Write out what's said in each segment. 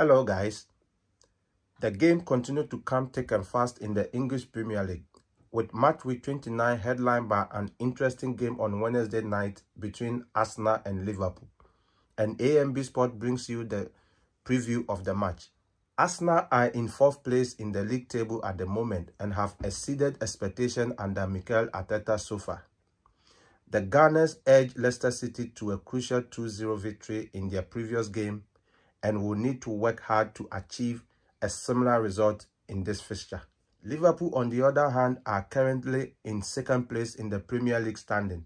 Hello guys. The game continued to come thick and fast in the English Premier League with match week 29 headlined by an interesting game on Wednesday night between Arsenal and Liverpool. And AMB Sport brings you the preview of the match. Arsenal are in fourth place in the league table at the moment and have exceeded expectation under Mikel Arteta so far. The Gunners edged Leicester City to a crucial 2-0 victory in their previous game and will need to work hard to achieve a similar result in this fixture. Liverpool, on the other hand, are currently in second place in the Premier League standing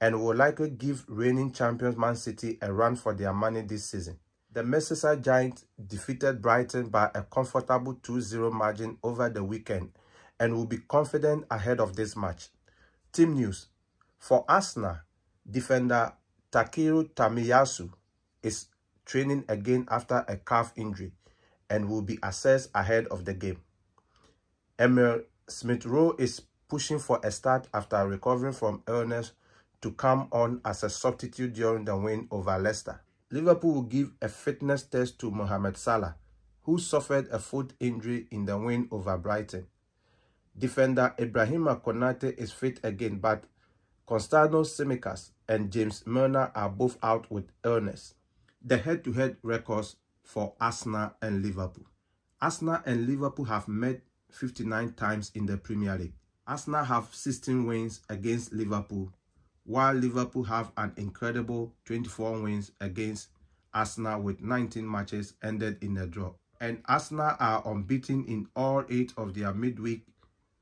and will likely give reigning champions Man City a run for their money this season. The Merseyside Giants defeated Brighton by a comfortable 2-0 margin over the weekend and will be confident ahead of this match. Team news. For Arsenal, defender Takehiro Tomiyasu is training again after a calf injury and will be assessed ahead of the game. Emile Smith-Rowe is pushing for a start after recovering from illness to come on as a substitute during the win over Leicester. Liverpool will give a fitness test to Mohamed Salah, who suffered a foot injury in the win over Brighton. Defender Ibrahima Konate is fit again, but Konstantinos Tsimikas and James Milner are both out with illness. The head-to-head -head records for Arsenal and Liverpool. Arsenal and Liverpool have met 59 times in the Premier League. Arsenal have 16 wins against Liverpool, while Liverpool have an incredible 24 wins against Arsenal with 19 matches ended in a draw. And Arsenal are unbeaten in all eight of their midweek,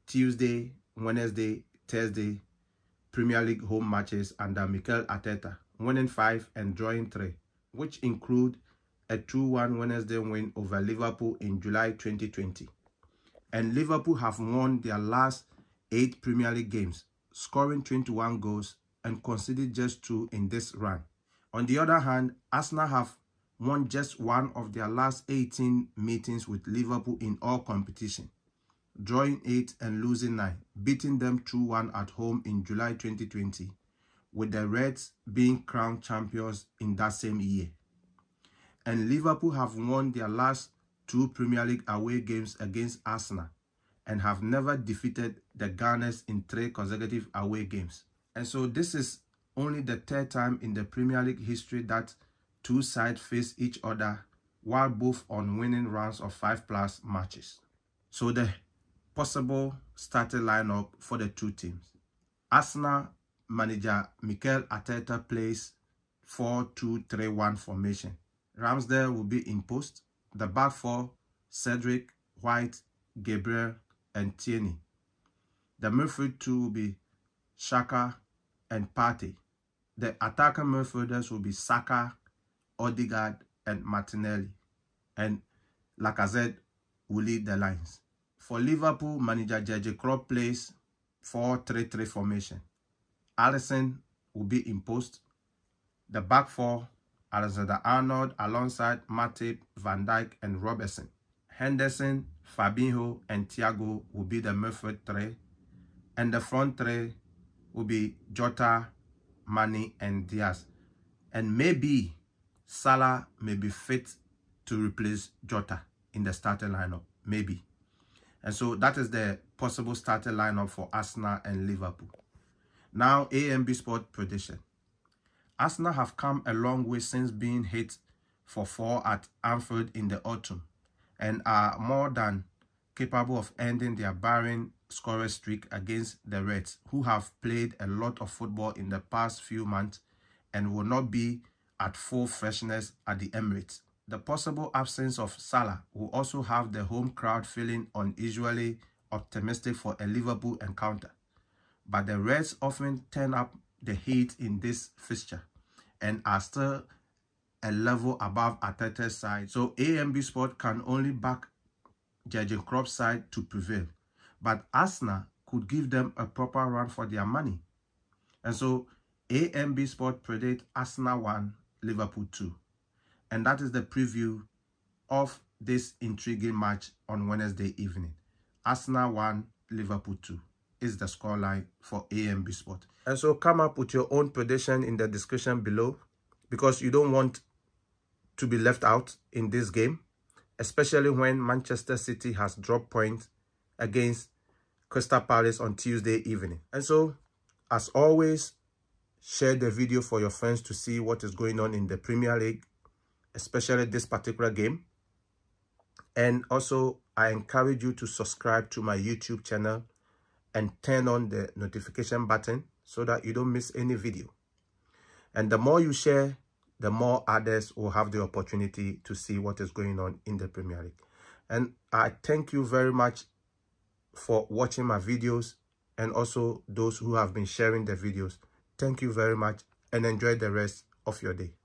Tuesday, Wednesday, Thursday Premier League home matches under Mikel Arteta, winning five and drawing three, which include a 2-1 Wednesday win over Liverpool in July 2020. And Liverpool have won their last eight Premier League games, scoring 21 goals and conceded just two in this run. On the other hand, Arsenal have won just one of their last 18 meetings with Liverpool in all competition, drawing 8 and losing 9, beating them 2-1 at home in July 2020, with the Reds being crowned champions in that same year. And Liverpool have won their last two Premier League away games against Arsenal and have never defeated the Gunners in three consecutive away games. And so this is only the third time in the Premier League history that two sides face each other while both on winning runs of 5 plus matches. So the possible starting lineup for the two teams. Arsenal manager Mikel Arteta plays 4-2-3-1 formation. Ramsdale will be in post. The back four, Cedric, White, Gabriel, and Tierney. The midfield two will be Xhaka and Partey. The attacking midfielders will be Saka, Odegaard, and Martinelli. And Lacazette will lead the lines. For Liverpool, manager Jurgen Klopp plays 4-3-3 formation. Alisson will be in post. The back four, Alexander Arnold alongside Matip, Van Dijk, and Robertson. Henderson, Fabinho, and Thiago will be the midfield three. And the front three will be Jota, Mane, and Diaz. And maybe Salah may be fit to replace Jota in the starting lineup. Maybe. And so that is the possible starting lineup for Arsenal and Liverpool. Now, AMB Sport prediction. Arsenal have come a long way since being hit for four at Anfield in the autumn and are more than capable of ending their barren scorer streak against the Reds, who have played a lot of football in the past few months and will not be at full freshness at the Emirates. The possible absence of Salah will also have the home crowd feeling unusually optimistic for a Liverpool encounter. But the Reds often turn up the heat in this fixture and are still a level above Arteta's side. So AMB Sport can only back Jurgen Klopp's side to prevail. But Arsenal could give them a proper run for their money. And so AMB Sport predict Arsenal 1, Liverpool 2. And that is the preview of this intriguing match on Wednesday evening. Arsenal 1, Liverpool 2 is the scoreline for AMB Sport. And so come up with your own prediction in the description below because you don't want to be left out in this game. especially when Manchester City has dropped points against Crystal Palace on Tuesday evening. And so, as always, share the video for your friends to see what is going on in the Premier League, especially this particular game. And also, I encourage you to subscribe to my YouTube channel and turn on the notification button so that you don't miss any video. And the more you share, the more others will have the opportunity to see what is going on in the Premier League. And I thank you very much for watching my videos and also those who have been sharing the videos. Thank you very much and enjoy the rest of your day.